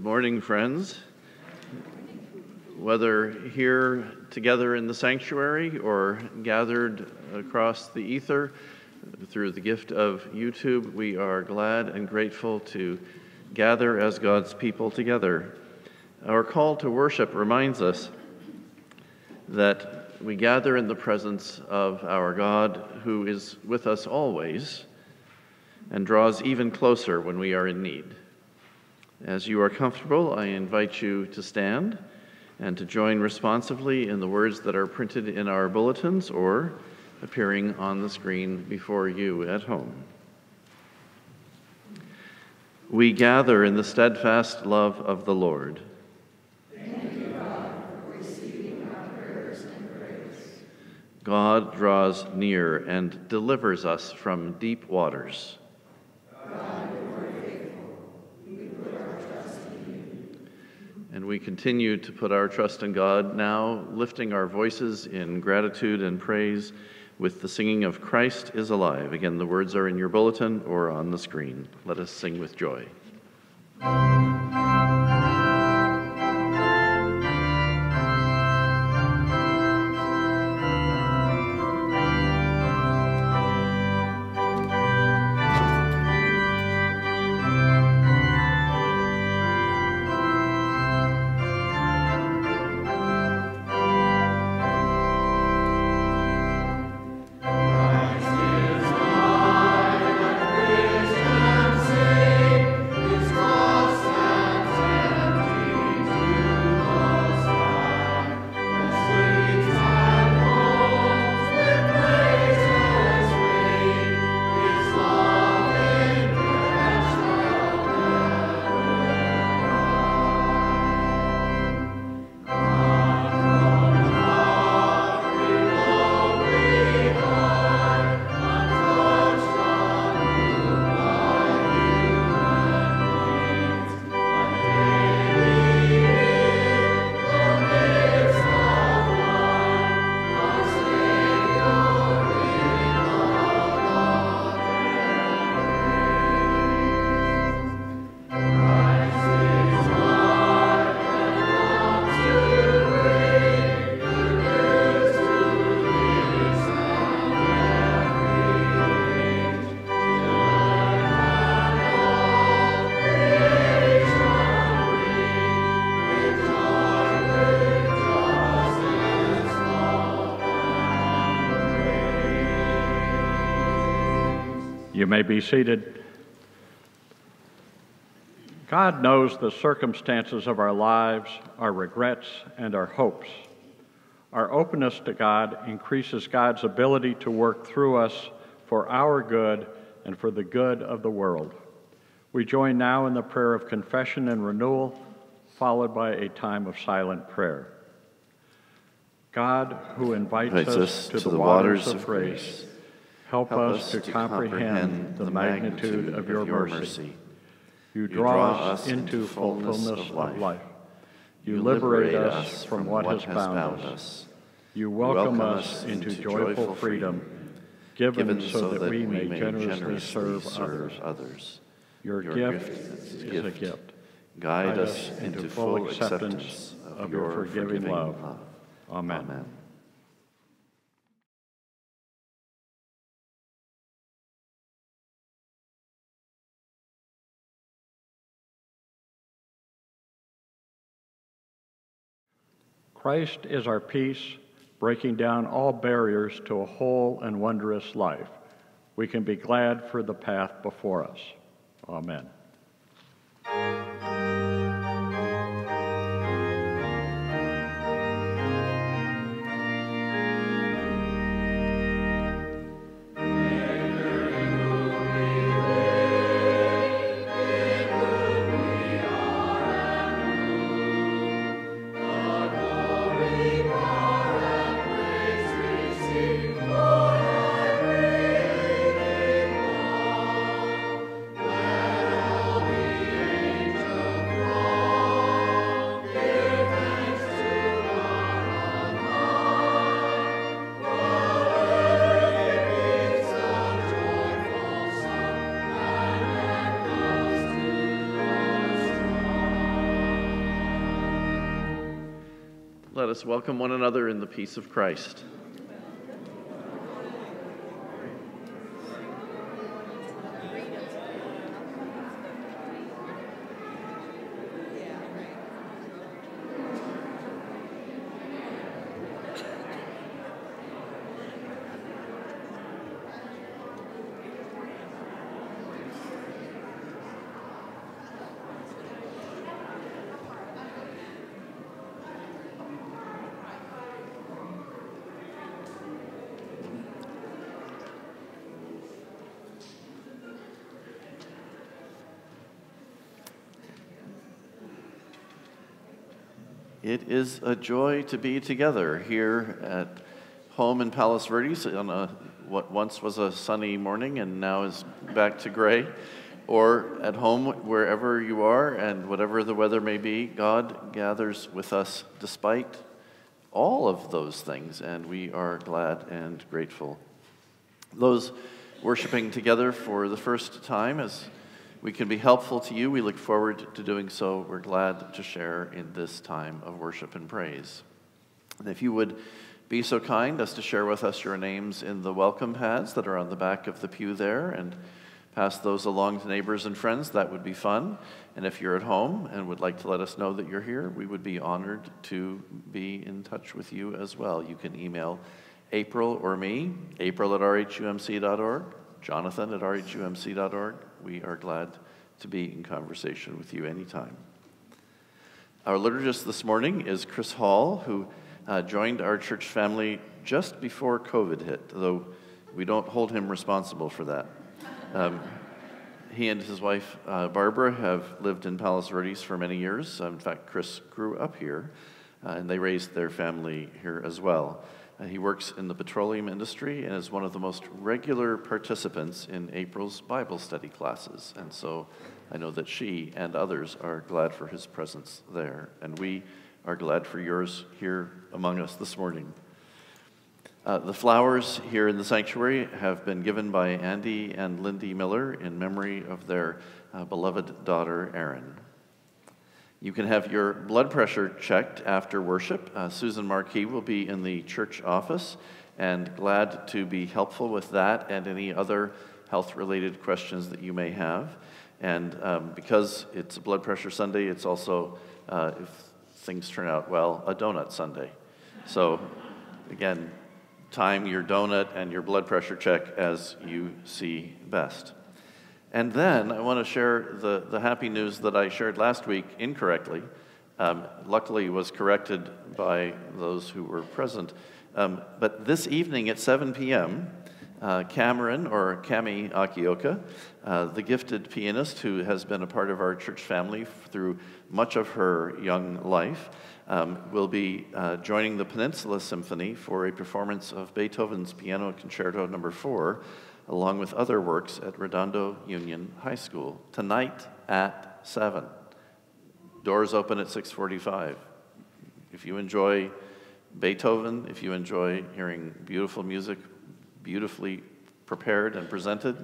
Good morning, friends. Whether here together in the sanctuary or gathered across the ether through the gift of YouTube, we are glad and grateful to gather as God's people together. Our call to worship reminds us that we gather in the presence of our God who is with us always and draws even closer when we are in need. As you are comfortable, I invite you to stand and to join responsively in the words that are printed in our bulletins or appearing on the screen before you at home. We gather in the steadfast love of the Lord. Thank you, God, for receiving our prayers and praise. God draws near and delivers us from deep waters. And we continue to put our trust in God, now lifting our voices in gratitude and praise with the singing of Christ is Alive. Again, the words are in your bulletin or on the screen. Let us sing with joy. May be seated. God knows the circumstances of our lives, our regrets, and our hopes. Our openness to God increases God's ability to work through us for our good and for the good of the world. We join now in the prayer of confession and renewal, followed by a time of silent prayer. God, who invites, Invites us, to, the, waters, of grace, help, us, to, comprehend, the magnitude of your mercy. You draw us into fullness of life. You liberate us from what has bound us. You welcome us into joyful freedom, given so that we may generously serve others. Your gift is a gift. Guide us into full acceptance of your forgiving love. Amen. Christ is our peace, breaking down all barriers to a whole and wondrous life. We can be glad for the path before us. Amen. Us welcome one another in the peace of Christ. It is a joy to be together here at home in Palos Verdes on a, what once was a sunny morning and now is back to gray, or at home wherever you are and whatever the weather may be. God gathers with us despite all of those things, and we are glad and grateful. Those worshiping together for the first time, as we can be helpful to you. We look forward to doing so. We're glad to share in this time of worship and praise. And if you would be so kind as to share with us your names in the welcome pads that are on the back of the pew there and pass those along to neighbors and friends, that would be fun. And if you're at home and would like to let us know that you're here, we would be honored to be in touch with you as well. You can email April or me, april at rhumc.org, jonathan at rhumc.org, we are glad to be in conversation with you anytime. Our liturgist this morning is Chris Hall, who uh, joined our church family just before COVID hit, though we don't hold him responsible for that. Um, he and his wife, uh, Barbara, have lived in Palos Verdes for many years. in fact, Chris grew up here, uh, and they raised their family here as well. Uh, he works in the petroleum industry and is one of the most regular participants in April's Bible study classes. And so I know that she and others are glad for his presence there. And we are glad for yours here among us this morning. Uh, the flowers here in the sanctuary have been given by Andy and Lindy Miller in memory of their uh, beloved daughter, Erin. You can have your blood pressure checked after worship. Uh, Susan Marquis will be in the church office and glad to be helpful with that and any other health related questions that you may have. And um, because it's a blood pressure Sunday, it's also, uh, if things turn out well, a donut Sunday. So, again, time your donut and your blood pressure check as you see best. And then I want to share the, the happy news that I shared last week incorrectly. Um, luckily, was corrected by those who were present. Um, but this evening at 7 p.m., uh, Cameron, or Cami Akioka, uh, the gifted pianist who has been a part of our church family through much of her young life, um, will be uh, joining the Peninsula Symphony for a performance of Beethoven's Piano Concerto Number no. 4 along with other works at Redondo Union High School tonight at 7. Doors open at 6:45. If you enjoy Beethoven, if you enjoy hearing beautiful music, beautifully prepared and presented,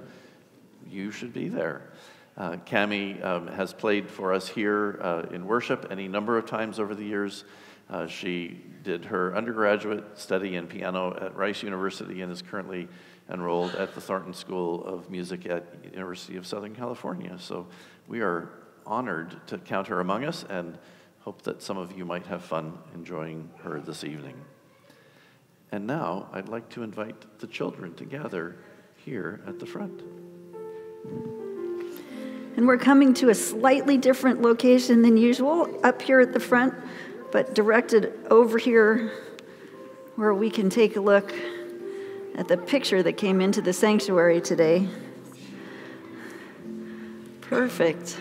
you should be there. Uh, Cami um, has played for us here uh, in worship any number of times over the years. Uh, she did her undergraduate study in piano at Rice University and is currently enrolled at the Thornton School of Music at University of Southern California. So we are honored to count her among us and hope that some of you might have fun enjoying her this evening. And now I'd like to invite the children to gather here at the front. And we're coming to a slightly different location than usual, up here at the front, but directed over here where we can take a look at the picture that came into the sanctuary today. Perfect.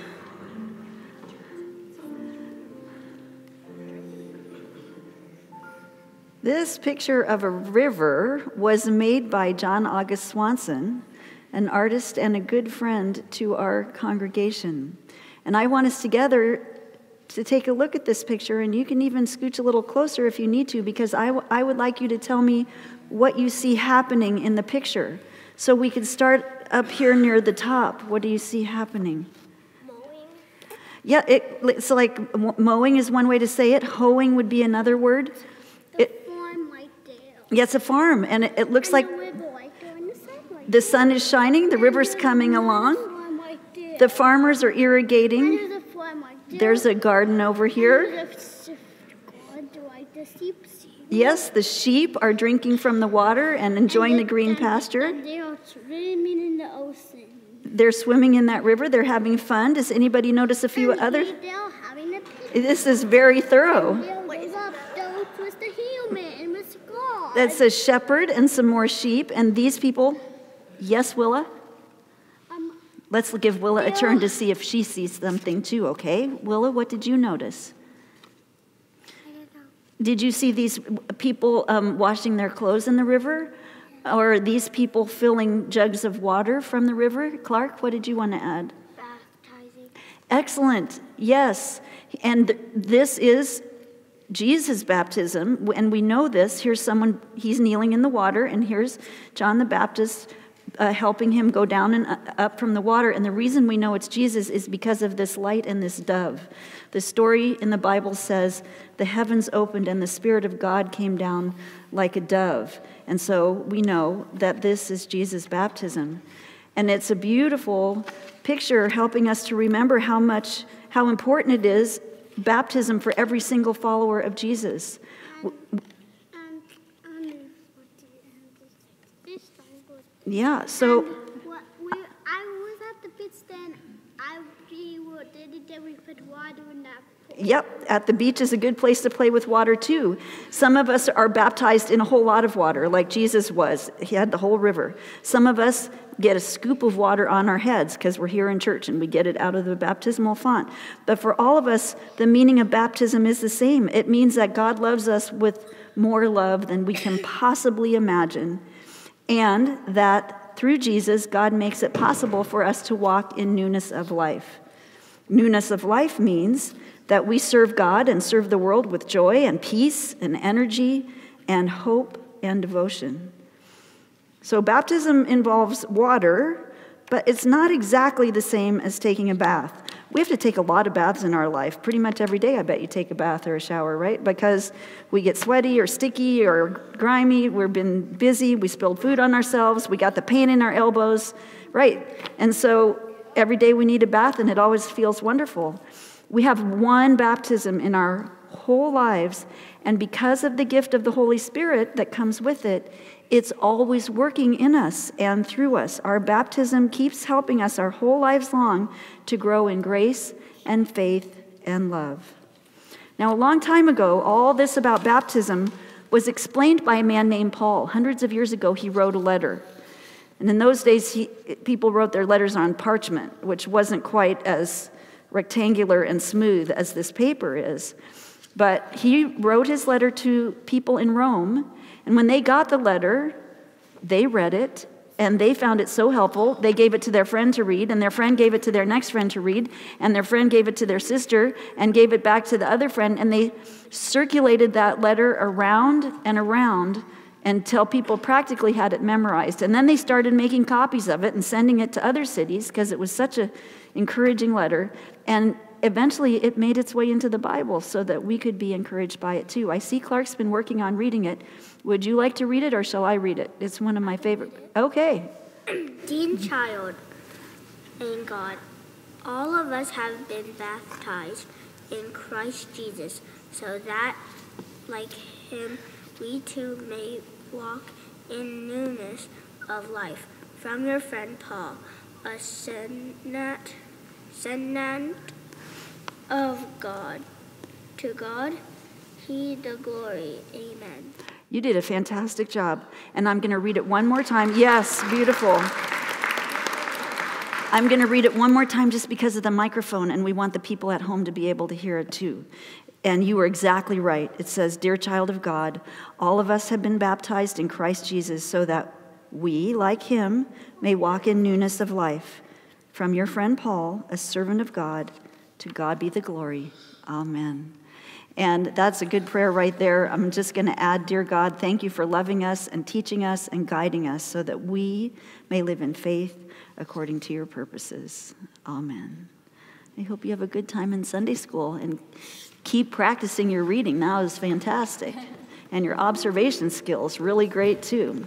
This picture of a river was made by John August Swanson, an artist and a good friend to our congregation. And I want us together to take a look at this picture, and you can even scooch a little closer if you need to, because I, I would like you to tell me what you see happening in the picture. So we can start up here near the top. What do you see happening? Mowing. Yeah, it, it's like mowing is one way to say it. Hoeing would be another word. Yeah, it's a farm, and it, it looks like the sun is shining, the river's coming along. The farmers are irrigating. There's a garden over here. Yes, the sheep are drinking from the water and enjoying the green pasture. They are swimming in the ocean. They're swimming in that river. They're having fun. Does anybody notice a few others? This is very thorough. That's a shepherd and some more sheep. And these people, yes, Willa? Um, Let's give Willa a turn to see if she sees something too, okay? Willa, what did you notice? Did you see these people um, washing their clothes in the river? Or these people filling jugs of water from the river? Clark, what did you want to add? Baptizing. Excellent. Yes. And this is Jesus' baptism. And we know this. Here's someone, he's kneeling in the water, and here's John the Baptist uh, helping him go down and uh, up from the water. And the reason we know it's Jesus is because of this light and this dove. The story in the Bible says the heavens opened and the Spirit of God came down like a dove. And so we know that this is Jesus' baptism. And it's a beautiful picture helping us to remember how much, how important it is baptism for every single follower of Jesus. Yeah, so. And what we, I was at the beach then. I we were we put water in that pool. Yep, at the beach is a good place to play with water too. Some of us are baptized in a whole lot of water, like Jesus was. He had the whole river. Some of us get a scoop of water on our heads because we're here in church and we get it out of the baptismal font. But for all of us, the meaning of baptism is the same. It means that God loves us with more love than we can possibly imagine, and that through Jesus, God makes it possible for us to walk in newness of life. Newness of life means that we serve God and serve the world with joy and peace and energy and hope and devotion. So, baptism involves water, but it's not exactly the same as taking a bath. We have to take a lot of baths in our life. Pretty much every day, I bet you take a bath or a shower, right? Because we get sweaty or sticky or grimy, we've been busy, we spilled food on ourselves, we got the pain in our elbows, right? And so, every day we need a bath, and it always feels wonderful. We have one baptism in our whole lives, and because of the gift of the Holy Spirit that comes with it, it's always working in us and through us. Our baptism keeps helping us our whole lives long to grow in grace and faith and love. Now, a long time ago, all this about baptism was explained by a man named Paul. Hundreds of years ago, he wrote a letter. And in those days, he, people wrote their letters on parchment, which wasn't quite as rectangular and smooth as this paper is. But he wrote his letter to people in Rome, and when they got the letter, they read it and they found it so helpful. They gave it to their friend to read, and their friend gave it to their next friend to read, and their friend gave it to their sister and gave it back to the other friend, and they circulated that letter around and around until people practically had it memorized. And then they started making copies of it and sending it to other cities because it was such an encouraging letter. And eventually it made its way into the Bible so that we could be encouraged by it too. I see Clark's been working on reading it. Would you like to read it or shall I read it? It's one of my favorite. Okay. Dean Child in God, all of us have been baptized in Christ Jesus so that, like him, we too may walk in newness of life. From your friend Paul, a senat, senant of God. To God, he the glory. Amen. You did a fantastic job. And I'm going to read it one more time. Yes, beautiful. I'm going to read it one more time just because of the microphone, and we want the people at home to be able to hear it too. And you were exactly right. It says, Dear child of God, all of us have been baptized in Christ Jesus so that we, like him, may walk in newness of life. From your friend Paul, a servant of God, to God be the glory. Amen. And that's a good prayer right there. I'm just going to add, Dear God, thank you for loving us and teaching us and guiding us so that we may live in faith according to your purposes. Amen. I hope you have a good time in Sunday school and keep practicing your reading. That was fantastic. And your observation skills, really great too.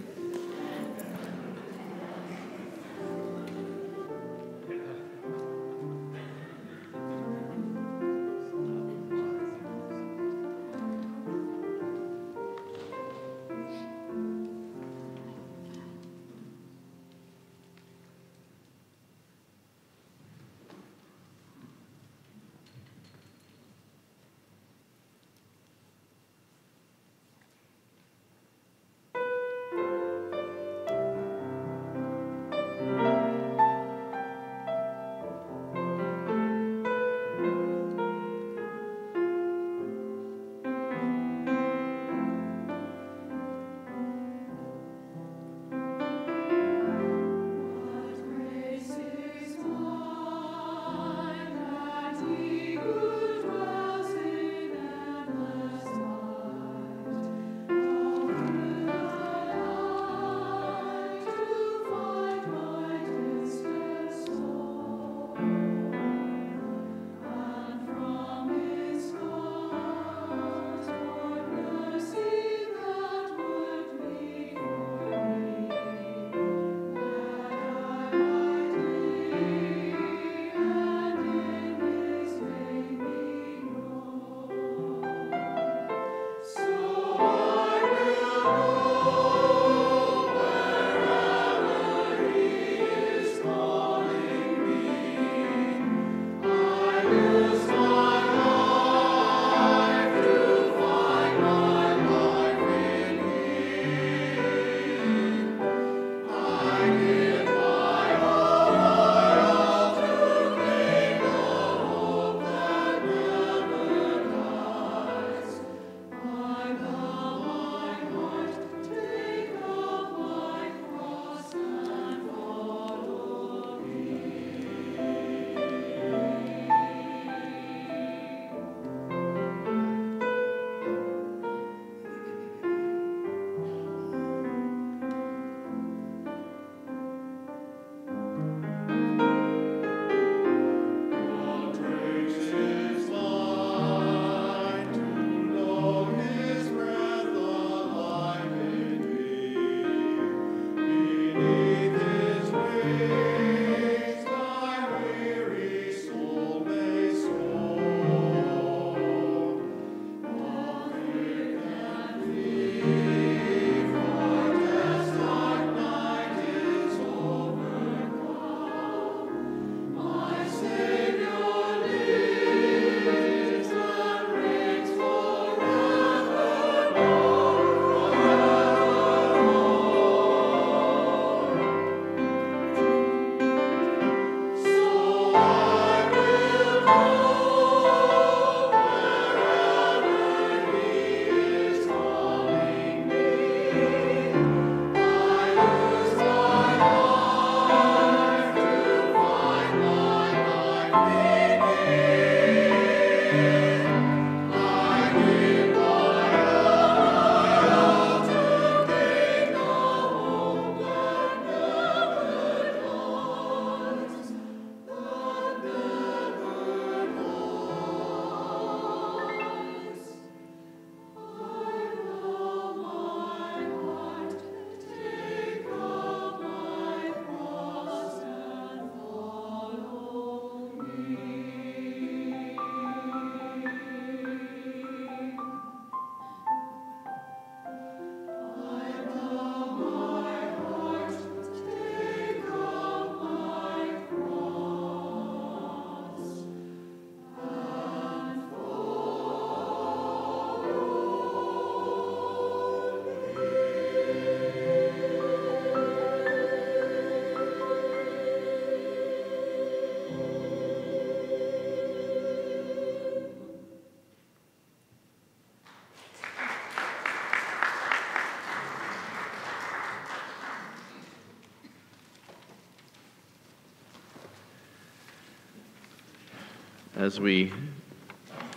As we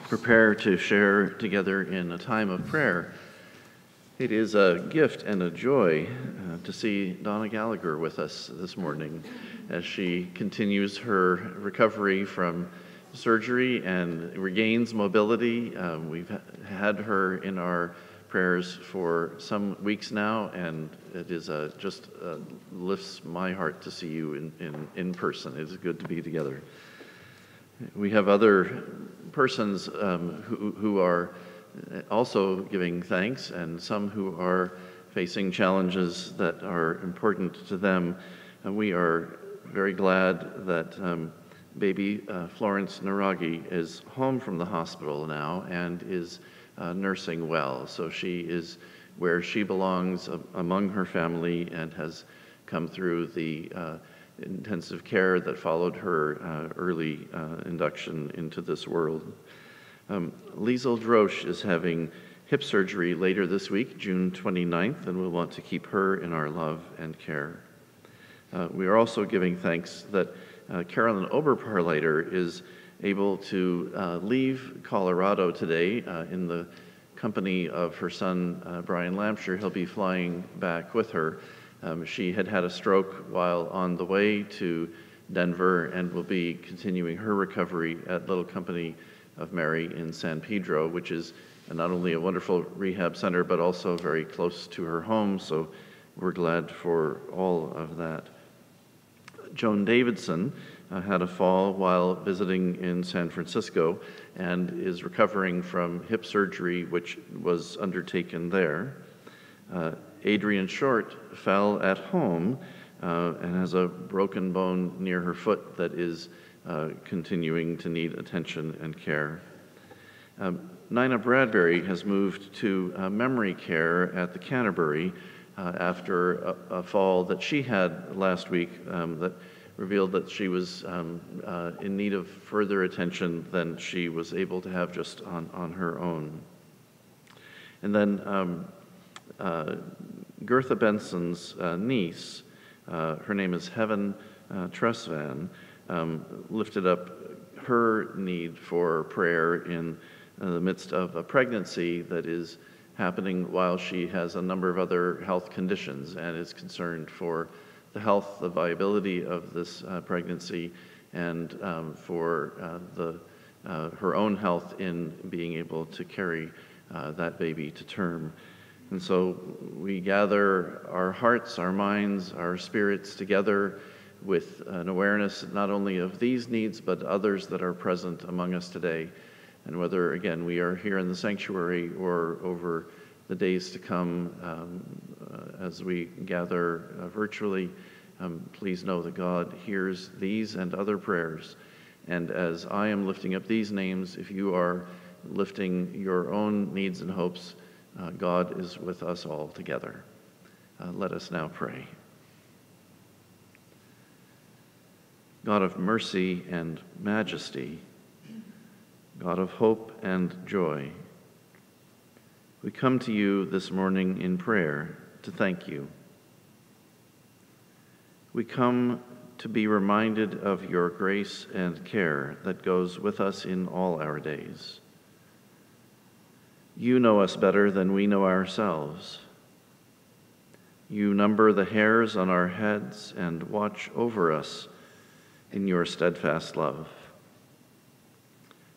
prepare to share together in a time of prayer. It is a gift and a joy uh, to see Donna Gallagher with us this morning as she continues her recovery from surgery and regains mobility. Um, we've had her in our prayers for some weeks now, and it is just uh, lifts my heart to see you in, in, in person. It is good to be together. We have other persons um, who, who are also giving thanks, and some who are facing challenges that are important to them. And we are very glad that um, baby uh, Florence Naragi is home from the hospital now and is uh, nursing well. So she is where she belongs uh, among her family and has come through the uh, intensive care that followed her uh, early uh, induction into this world. Um, Drosch is having hip surgery later this week, June 29th, and we'll want to keep her in our love and care. Uh, we are also giving thanks that uh, Carolyn Oberparleiter is able to uh, leave Colorado today uh, in the company of her son, Brian Lampshire. He'll be flying back with her. Um, she had had a stroke while on the way to Denver and will be continuing her recovery at Little Company of Mary in San Pedro, which is not only a wonderful rehab center, but also very close to her home. So we're glad for all of that. Joan Davidson uh, had a fall while visiting in San Francisco and is recovering from hip surgery, which was undertaken there. Uh, Adrian Short fell at home uh, and has a broken bone near her foot that is uh, continuing to need attention and care. Um, Nina Bradbury has moved to uh, memory care at the Canterbury uh, after a, a, fall that she had last week um, that revealed that she was um, uh, in need of further attention than she was able to have just on, on her own. And then um, Gertha Benson's uh, niece, uh, her name is Heaven uh, Tressvan, um, lifted up her need for prayer in uh, the midst of a pregnancy that is happening while she has a number of other health conditions and is concerned for the health, the viability of this uh, pregnancy, and um, for uh, the, uh, her own health in being able to carry uh, that baby to term. And so we gather our hearts, our minds, our spirits together with an awareness not only of these needs, but others that are present among us today. And whether, again, we are here in the sanctuary or over the days to come um, uh, as we gather uh, virtually, um, please know that God hears these and other prayers. And as I am lifting up these names, if you are lifting your own needs and hopes, uh, God is with us all together. Uh, let us now pray. God of mercy and majesty, God of hope and joy, we come to you this morning in prayer to thank you. We come to be reminded of your grace and care that goes with us in all our days. You know us better than we know ourselves. You number the hairs on our heads and watch over us in your steadfast love.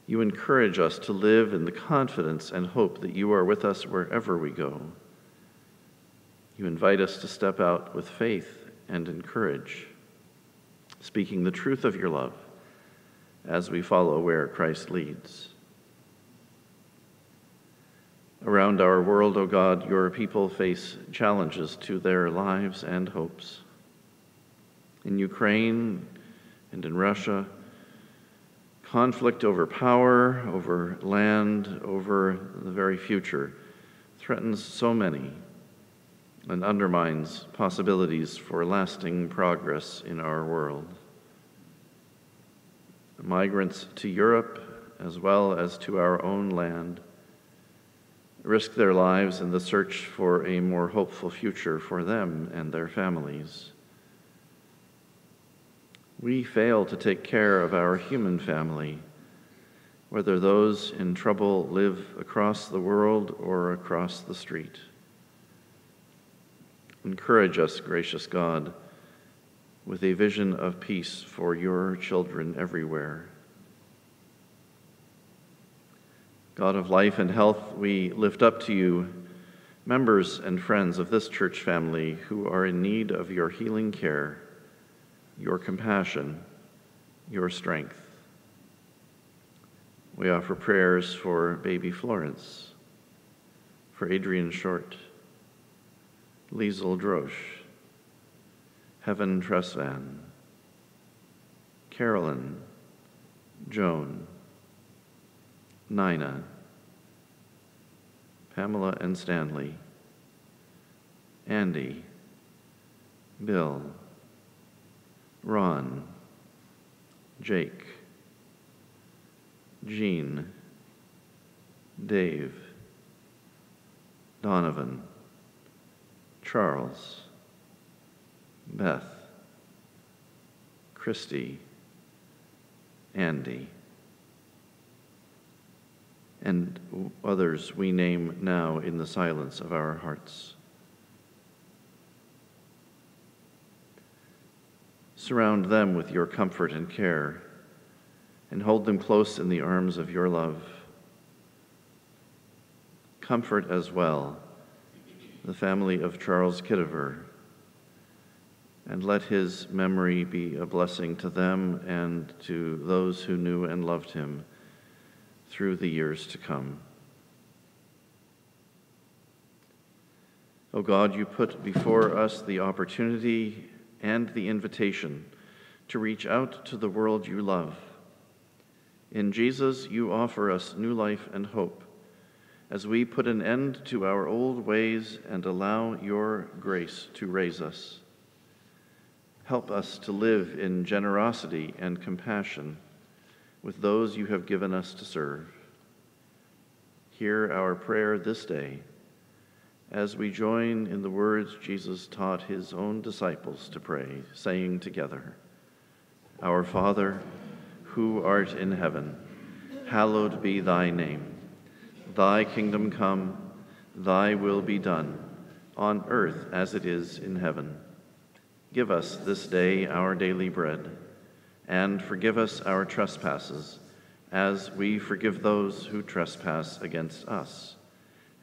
You encourage us to live in the confidence and hope that you are with us wherever we go. You invite us to step out with faith and encourage, speaking the truth of your love as we follow where Christ leads. Around our world, O oh God, your people face challenges to their lives and hopes. In Ukraine and in Russia, Conflict over power, over land, over the very future threatens so many and undermines possibilities for lasting progress in our world. Migrants to Europe, as well as to our own land, risk their lives in the search for a more hopeful future for them and their families. We fail to take care of our human family, whether those in trouble live across the world or across the street. Encourage us, gracious God, with a vision of peace for your children everywhere. God of life and health, we lift up to you members and friends of this church family who are in need of your healing care, your compassion, your strength. We offer prayers for baby Florence, for Adrian Short, Liesel Drosch, Heaven Tressvan, Carolyn, Joan, Nina, Pamela and Stanley, Andy, Bill, Ron, Jake, Jean, Dave, Donovan, Charles, Beth, Christy, Andy, and others we name now in the silence of our hearts. Surround them with your comfort and care, and hold them close in the arms of your love. Comfort as well the family of Charles Kittiver, and let his memory be a blessing to them and to those who knew and loved him through the years to come. O oh God, you put before us the opportunity and the invitation to reach out to the world you love. In Jesus, you offer us new life and hope as we put an end to our old ways and allow your grace to raise us. Help us to live in generosity and compassion with those you have given us to serve. Hear our prayer this day as we join in the words Jesus taught his own disciples to pray, saying together, Our Father, who art in heaven, hallowed be thy name. Thy kingdom come, thy will be done, on earth as it is in heaven. Give us this day our daily bread, and forgive us our trespasses, as we forgive those who trespass against us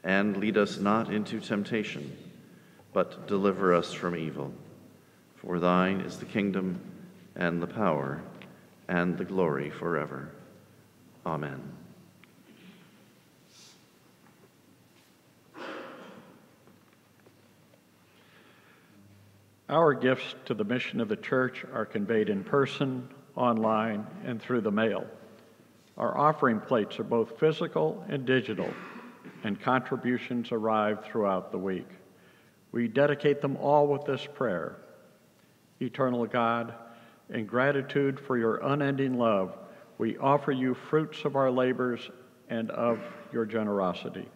and lead us not into temptation, but deliver us from evil. For thine is the kingdom, and the power, and the glory forever. Amen. Our gifts to the mission of the church are conveyed in person, online, and through the mail. Our offering plates are both physical and digital and contributions arrive throughout the week. We dedicate them all with this prayer Eternal God, in gratitude for your unending love, we offer you fruits of our labors and of your generosity.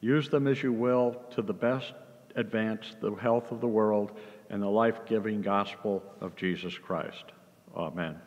Use them as you will to the best advance the health of the world and the life giving gospel of Jesus Christ. Amen.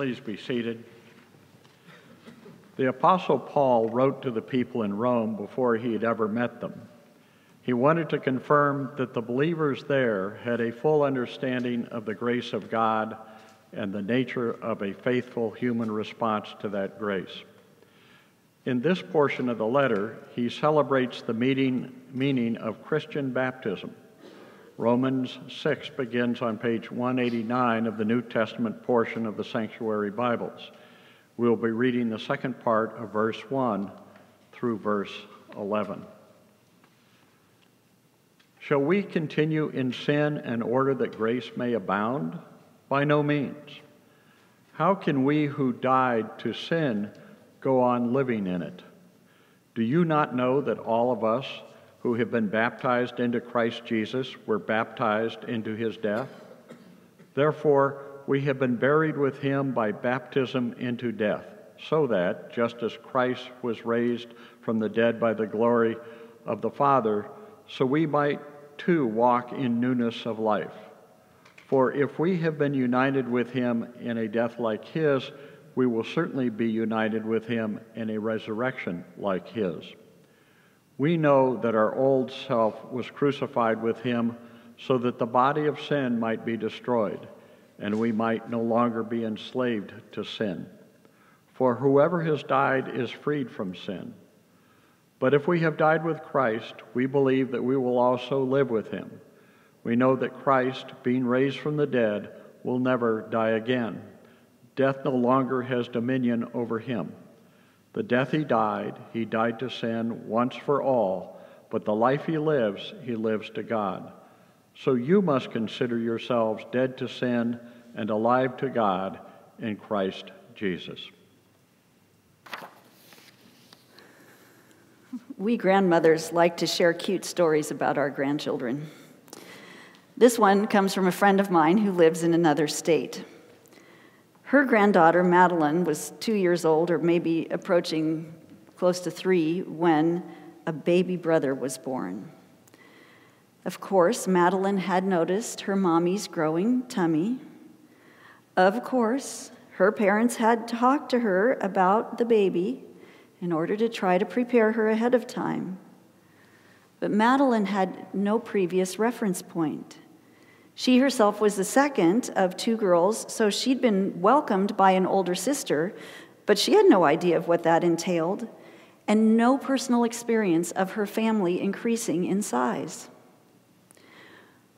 Please be seated. The Apostle Paul wrote to the people in Rome before he had ever met them. He wanted to confirm that the believers there had a full understanding of the grace of God and the nature of a faithful human response to that grace. In this portion of the letter, he celebrates the meaning, of Christian baptism. Romans 6 begins on page 189 of the New Testament portion of the Sanctuary Bibles. We'll be reading the second part of verse 1 through verse 11. Shall we continue in sin in order that grace may abound? By no means. How can we who died to sin go on living in it? Do you not know that all of us who have been baptized into Christ Jesus were baptized into his death? Therefore, we have been buried with him by baptism into death, so that, just as Christ was raised from the dead by the glory of the Father, so we might too walk in newness of life. For if we have been united with him in a death like his, we will certainly be united with him in a resurrection like his. We know that our old self was crucified with him so that the body of sin might be destroyed, and we might no longer be enslaved to sin. For whoever has died is freed from sin. But if we have died with Christ, we believe that we will also live with him. We know that Christ, being raised from the dead, will never die again. Death no longer has dominion over him. The death he died, he died to sin once for all, but the life he lives, he lives to God. So you must consider yourselves dead to sin and alive to God in Christ Jesus. We grandmothers like to share cute stories about our grandchildren. This one comes from a friend of mine who lives in another state. Her granddaughter, Madeline, was two years old, or maybe approaching close to three, when a baby brother was born. Of course, Madeline had noticed her mommy's growing tummy. Of course, her parents had talked to her about the baby in order to try to prepare her ahead of time. But Madeline had no previous reference point. She herself was the second of two girls, so she'd been welcomed by an older sister, but she had no idea of what that entailed, and no personal experience of her family increasing in size.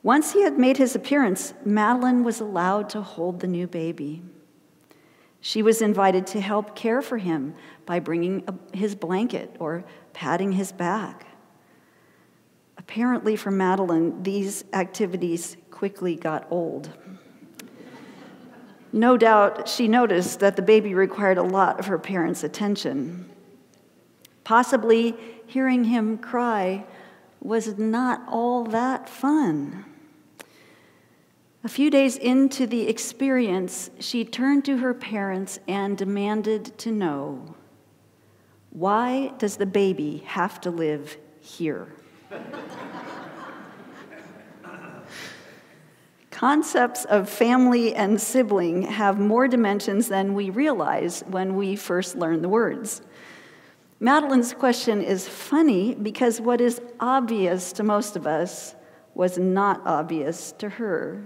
Once he had made his appearance, Madeline was allowed to hold the new baby. She was invited to help care for him by bringing his blanket or patting his back. Apparently, for Madeline, these activities quickly got old. No doubt she noticed that the baby required a lot of her parents' attention. Possibly hearing him cry was not all that fun. A few days into the experience, she turned to her parents and demanded to know why does the baby have to live here? Concepts of family and sibling have more dimensions than we realize when we first learn the words. Madeline's question is funny because what is obvious to most of us was not obvious to her.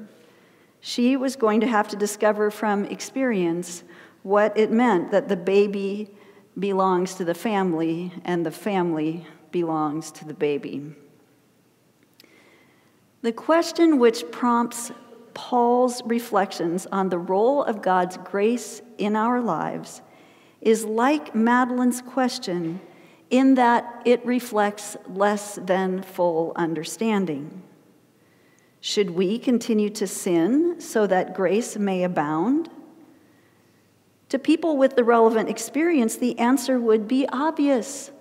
She was going to have to discover from experience what it meant that the baby belongs to the family and the family belongs to the baby. The question which prompts Paul's reflections on the role of God's grace in our lives is like Madeline's question in that it reflects less than full understanding. Should we continue to sin so that grace may abound? To people with the relevant experience, the answer would be obvious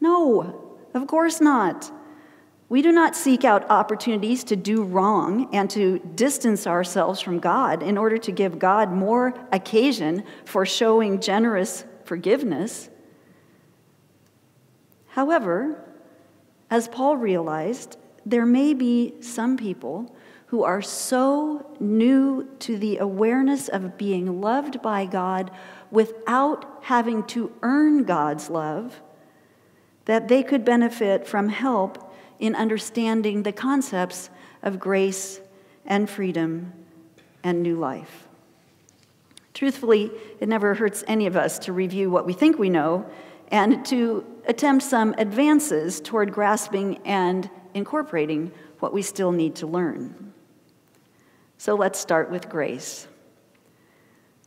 no, of course not. We do not seek out opportunities to do wrong and to distance ourselves from God in order to give God more occasion for showing generous forgiveness. However, as Paul realized, there may be some people who are so new to the awareness of being loved by God without having to earn God's love that they could benefit from help in understanding the concepts of grace and freedom and new life. Truthfully, it never hurts any of us to review what we think we know and to attempt some advances toward grasping and incorporating what we still need to learn. So let's start with grace.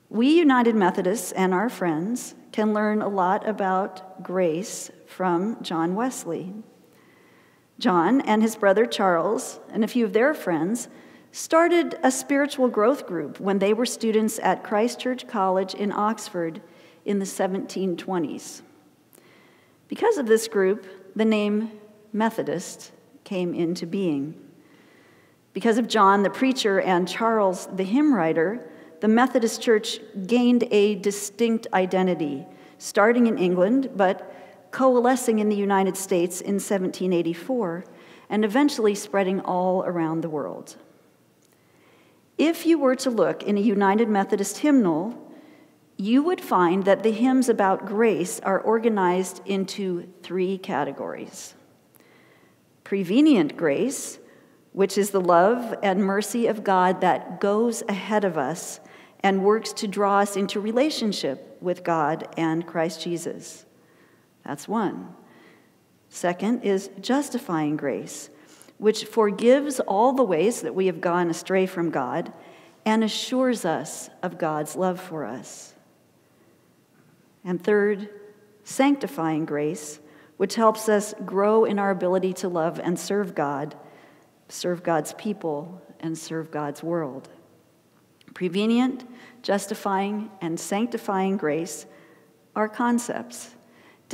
We United Methodists and our friends can learn a lot about grace from John Wesley. John and his brother Charles and a few of their friends started a spiritual growth group when they were students at Christ Church College in Oxford in the 1720s. Because of this group, the name Methodist came into being. Because of John, the preacher, and Charles, the hymn writer, the Methodist Church gained a distinct identity, starting in England, but coalescing in the United States in 1784, and eventually spreading all around the world. If you were to look in a United Methodist hymnal, you would find that the hymns about grace are organized into three categories prevenient grace, which is the love and mercy of God that goes ahead of us and works to draw us into relationship with God and Christ Jesus. That's one. Second is justifying grace, which forgives all the ways that we have gone astray from God and assures us of God's love for us. And third, sanctifying grace, which helps us grow in our ability to love and serve God, serve God's people, and serve God's world. Prevenient, justifying, and sanctifying grace are concepts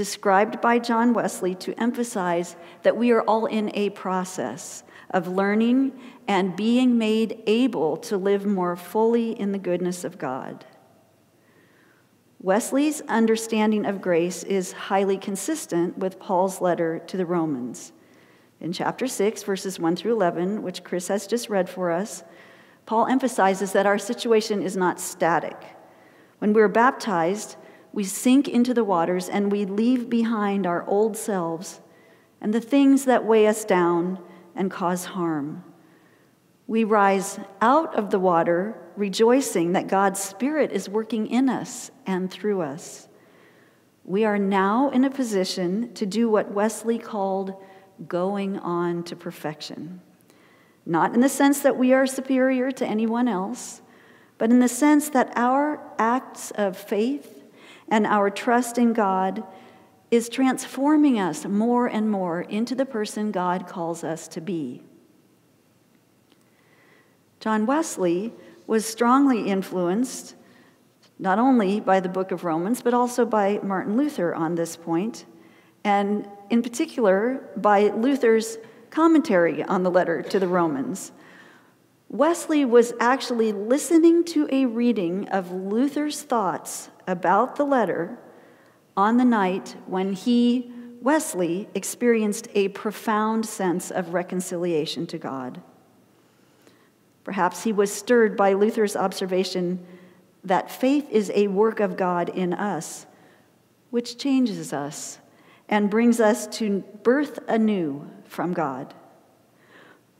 described by John Wesley to emphasize that we are all in a process of learning and being made able to live more fully in the goodness of God. Wesley's understanding of grace is highly consistent with Paul's letter to the Romans. In chapter 6, verses 1 through 11, which Chris has just read for us, Paul emphasizes that our situation is not static. When we're baptized, we sink into the waters and we leave behind our old selves and the things that weigh us down and cause harm. We rise out of the water rejoicing that God's Spirit is working in us and through us. We are now in a position to do what Wesley called going on to perfection. Not in the sense that we are superior to anyone else, but in the sense that our acts of faith and our trust in God is transforming us more and more into the person God calls us to be. John Wesley was strongly influenced not only by the book of Romans, but also by Martin Luther on this point, and in particular by Luther's commentary on the letter to the Romans. Wesley was actually listening to a reading of Luther's thoughts about the letter on the night when he, Wesley, experienced a profound sense of reconciliation to God. Perhaps he was stirred by Luther's observation that faith is a work of God in us, which changes us and brings us to birth anew from God.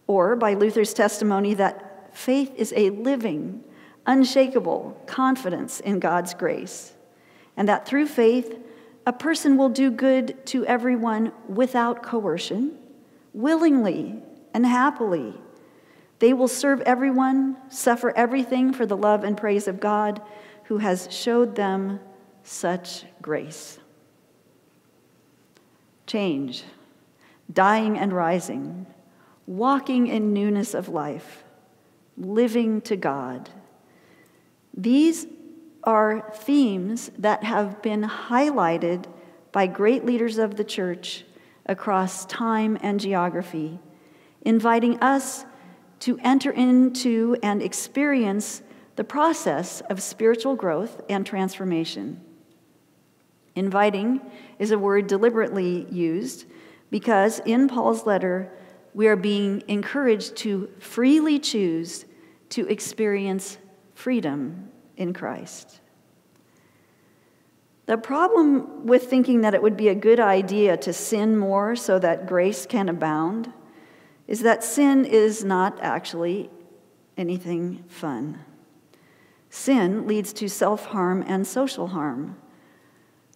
Or by Luther's testimony that faith is a living, unshakable confidence in God's grace, and that through faith, a person will do good to everyone without coercion, willingly and happily. They will serve everyone, suffer everything for the love and praise of God who has showed them such grace. Change, dying and rising, walking in newness of life, living to God these are themes that have been highlighted by great leaders of the church across time and geography, inviting us to enter into and experience the process of spiritual growth and transformation. Inviting is a word deliberately used because in Paul's letter, we are being encouraged to freely choose to experience freedom in Christ. The problem with thinking that it would be a good idea to sin more so that grace can abound is that sin is not actually anything fun. Sin leads to self harm and social harm.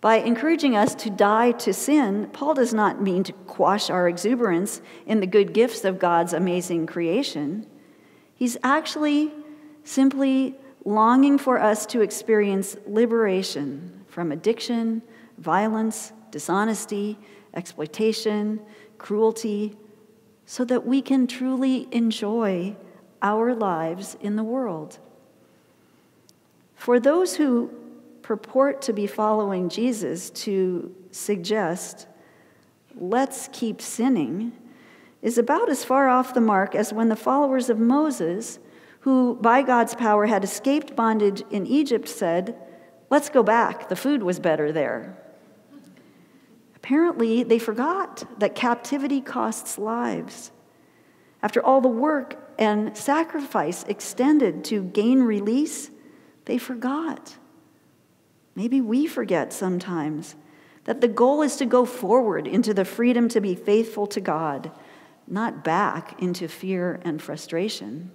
By encouraging us to die to sin, Paul does not mean to quash our exuberance in the good gifts of God's amazing creation. He's actually simply longing for us to experience liberation from addiction, violence, dishonesty, exploitation, cruelty, so that we can truly enjoy our lives in the world. For those who purport to be following Jesus to suggest, let's keep sinning, is about as far off the mark as when the followers of Moses, who by God's power had escaped bondage in Egypt, said, Let's go back, the food was better there. Apparently, they forgot that captivity costs lives. After all the work and sacrifice extended to gain release, they forgot. Maybe we forget sometimes that the goal is to go forward into the freedom to be faithful to God, not back into fear and frustration.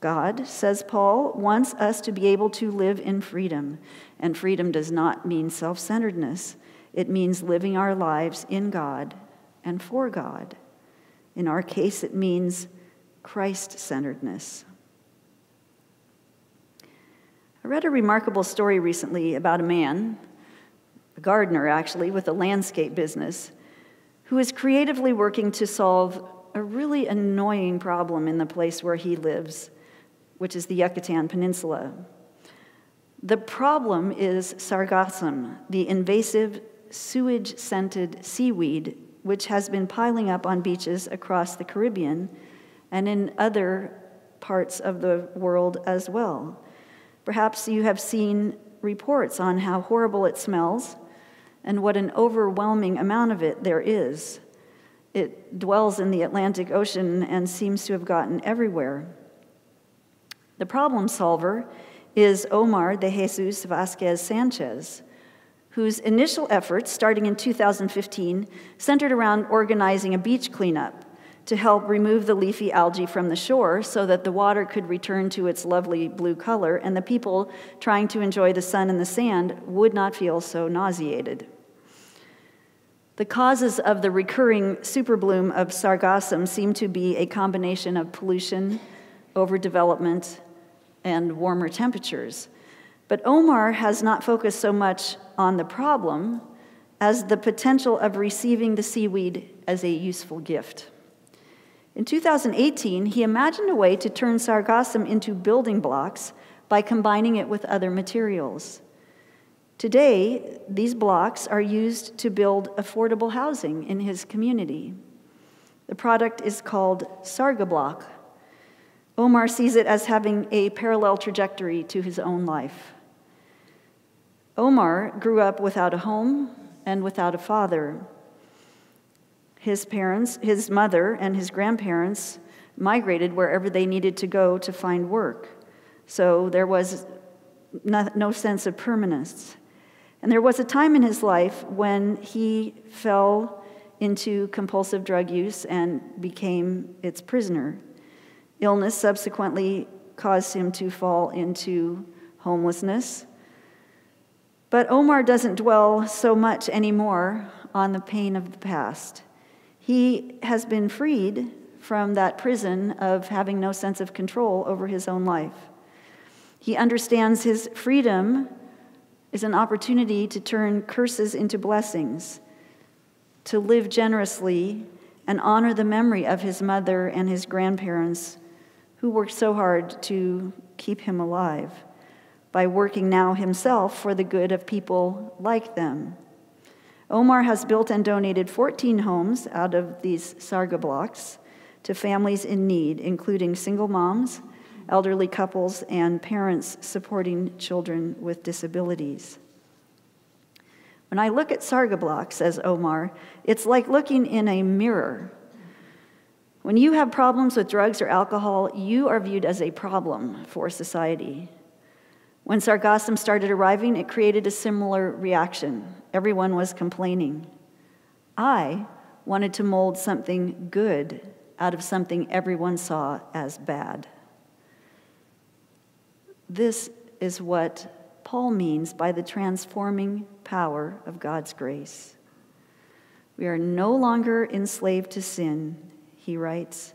God, says Paul, wants us to be able to live in freedom. And freedom does not mean self centeredness, it means living our lives in God and for God. In our case, it means Christ centeredness. I read a remarkable story recently about a man, a gardener actually, with a landscape business, who is creatively working to solve a really annoying problem in the place where he lives, which is the Yucatan Peninsula. The problem is sargassum, the invasive sewage scented seaweed which has been piling up on beaches across the Caribbean and in other parts of the world as well. Perhaps you have seen reports on how horrible it smells and what an overwhelming amount of it there is. It dwells in the Atlantic Ocean and seems to have gotten everywhere. The problem solver is Omar de Jesus Vasquez Sanchez, whose initial efforts, starting in 2015, centered around organizing a beach cleanup to help remove the leafy algae from the shore so that the water could return to its lovely blue color and the people trying to enjoy the sun and the sand would not feel so nauseated. The causes of the recurring superbloom of sargassum seem to be a combination of pollution, overdevelopment, and warmer temperatures. But Omar has not focused so much on the problem as the potential of receiving the seaweed as a useful gift. In 2018, he imagined a way to turn sargassum into building blocks by combining it with other materials. Today, these blocks are used to build affordable housing in his community. The product is called Sargablock. Omar sees it as having a parallel trajectory to his own life. Omar grew up without a home and without a father. His parents, his mother, and his grandparents migrated wherever they needed to go to find work. So there was no, sense of permanence. And there was a time in his life when he fell into compulsive drug use and became its prisoner. Illness subsequently caused him to fall into homelessness. But Omar doesn't dwell so much anymore on the pain of the past. He has been freed from that prison of having no sense of control over his own life. He understands his freedom is an opportunity to turn curses into blessings, to live generously and honor the memory of his mother and his grandparents who worked so hard to keep him alive by working now himself for the good of people like them. Omar has built and donated 14 homes out of these Sarga blocks to families in need, including single moms, elderly couples, and parents supporting children with disabilities. When I look at Sargablock, says Omar, it's like looking in a mirror. When you have problems with drugs or alcohol, you are viewed as a problem for society. When Sargassum started arriving, it created a similar reaction. Everyone was complaining. I wanted to mold something good out of something everyone saw as bad. This is what Paul means by the transforming power of God's grace. We are no longer enslaved to sin, he writes.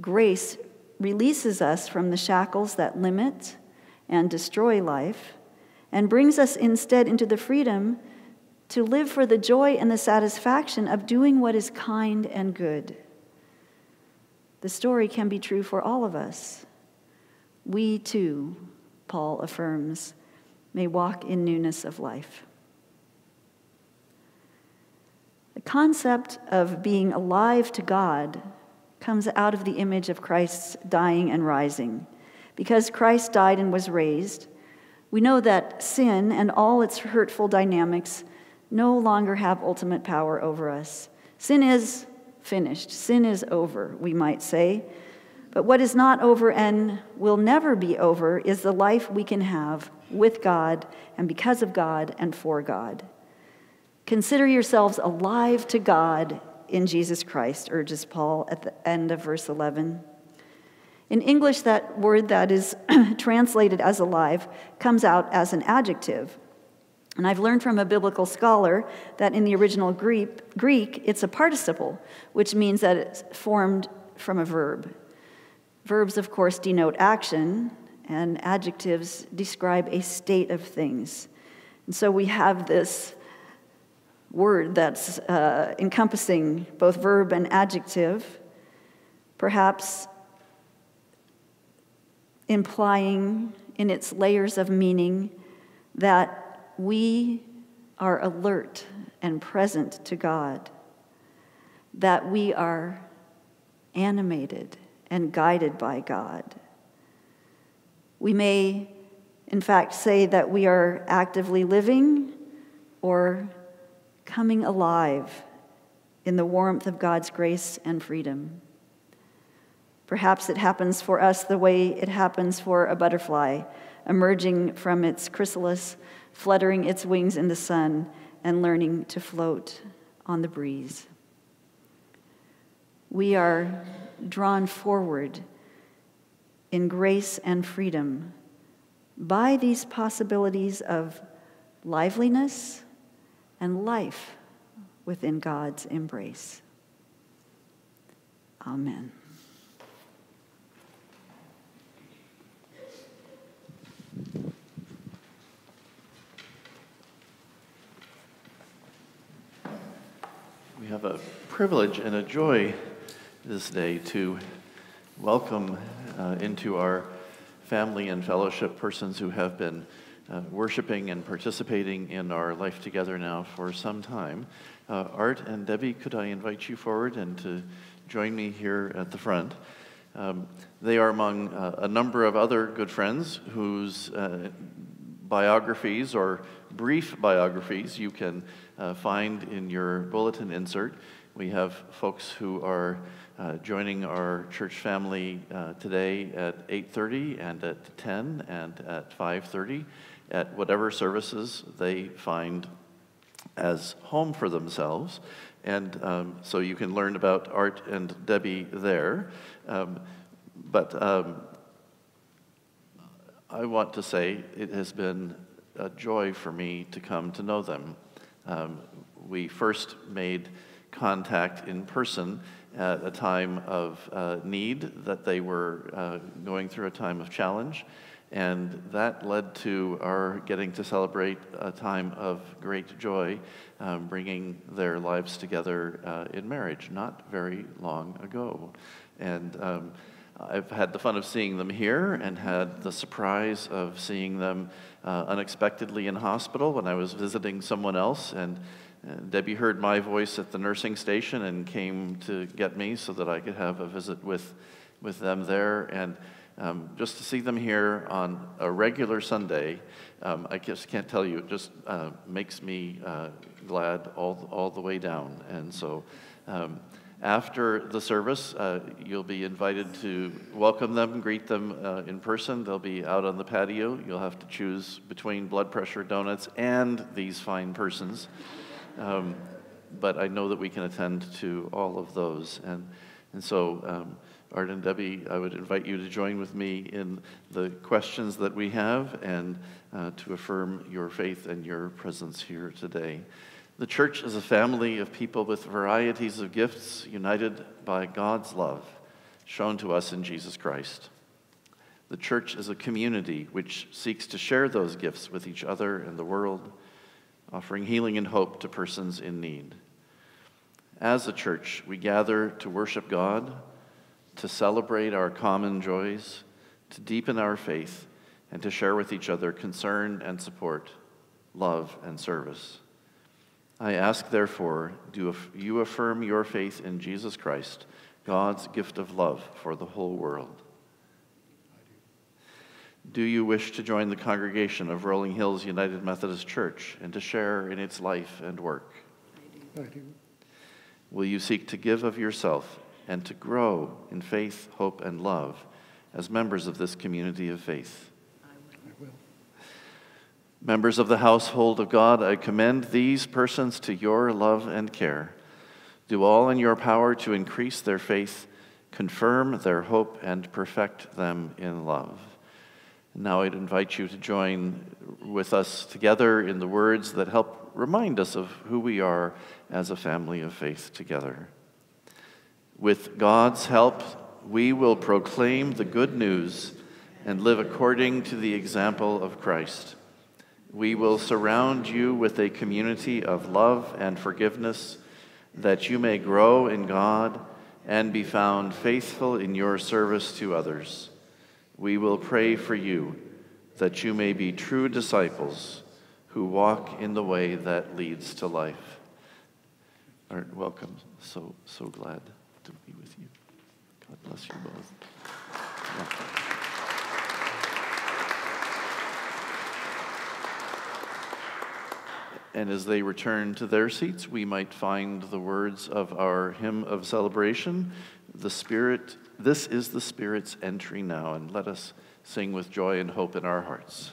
Grace releases us from the shackles that limit and destroy life and brings us instead into the freedom to live for the joy and the satisfaction of doing what is kind and good. The story can be true for all of us. We too, Paul affirms, may walk in newness of life. The concept of being alive to God comes out of the image of Christ's dying and rising. Because Christ died and was raised, we know that sin and all its hurtful dynamics no longer have ultimate power over us. Sin is finished, sin is over, we might say. But what is not over and will never be over is the life we can have with God and because of God and for God. Consider yourselves alive to God in Jesus Christ, urges Paul at the end of verse 11. In English, that word that is translated as alive comes out as an adjective. And I've learned from a biblical scholar that in the original Greek, Greek, it's a participle, which means that it's formed from a verb. Verbs, of course, denote action, and adjectives describe a state of things. And so we have this word that's uh, encompassing both verb and adjective, perhaps implying in its layers of meaning that we are alert and present to God, that we are animated and guided by God. We may, in fact, say that we are actively living or coming alive in the warmth of God's grace and freedom. Perhaps it happens for us the way it happens for a butterfly, emerging from its chrysalis, fluttering its wings in the sun, and learning to float on the breeze. We are drawn forward in grace and freedom by these possibilities of liveliness and life within God's embrace. Amen. We have a privilege and a joy this day to welcome uh, into our family and fellowship persons who have been uh, worshiping and participating in our life together now for some time. Uh, Art and Debbie, could I invite you forward and to join me here at the front? Um, they are among uh, a number of other good friends whose uh, biographies or brief biographies you can uh, find in your bulletin insert. We have folks who are uh, joining our church family uh, today at 8.30 and at 10 and at 5.30 at whatever services they find as home for themselves. And um, so you can learn about Art and Debbie there. Um, but um, I want to say it has been a joy for me to come to know them. Um, we first made contact in person at a time of uh, need, that they were uh, going through a time of challenge. And that led to our getting to celebrate a time of great joy, um, bringing their lives together uh, in marriage not very long ago. And um, I've had the fun of seeing them here and had the surprise of seeing them uh, unexpectedly in hospital when I was visiting someone else. And uh, Debbie heard my voice at the nursing station and came to get me so that I could have a visit with, with them there. And um, just to see them here on a regular Sunday, um, I just can't tell you, it just uh, makes me uh, glad all, all the way down. And so um, after the service, uh, you'll be invited to welcome them, greet them uh, in person. They'll be out on the patio. You'll have to choose between blood pressure donuts and these fine persons. Um, but I know that we can attend to all of those. And, and so, um, Art and Debbie, I would invite you to join with me in the questions that we have and uh, to affirm your faith and your presence here today. The church is a family of people with varieties of gifts united by God's love shown to us in Jesus Christ. The church is a community which seeks to share those gifts with each other and the world, offering healing and hope to persons in need. As a church, we gather to worship God to celebrate our common joys, to deepen our faith, and to share with each other concern and support, love and service. I ask, therefore, do you affirm your faith in Jesus Christ, God's gift of love for the whole world? Do you wish to join the congregation of Rolling Hills United Methodist Church and to share in its life and work? I do. I do. Will you seek to give of yourself and to grow in faith, hope, and love as members of this community of faith. I will. Members of the household of God, I commend these persons to your love and care. Do all in your power to increase their faith, confirm their hope, and perfect them in love. Now I'd invite you to join with us together in the words that help remind us of who we are as a family of faith together. With God's help, we will proclaim the good news and live according to the example of Christ. We will surround you with a community of love and forgiveness that you may grow in God and be found faithful in your service to others. We will pray for you that you may be true disciples who walk in the way that leads to life. Art, welcome. So, so glad to be with you. God bless you both. Yeah. And as they return to their seats, we might find the words of our hymn of celebration. The Spirit, this is the Spirit's entry now, and let us sing with joy and hope in our hearts.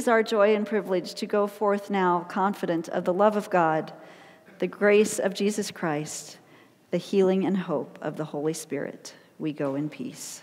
Is our joy and privilege to go forth now confident of the love of God, the grace of Jesus Christ, the healing and hope of the Holy Spirit. We go in peace.